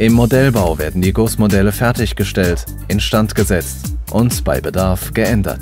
Im Modellbau werden die Gussmodelle fertiggestellt, instand gesetzt und bei Bedarf geändert.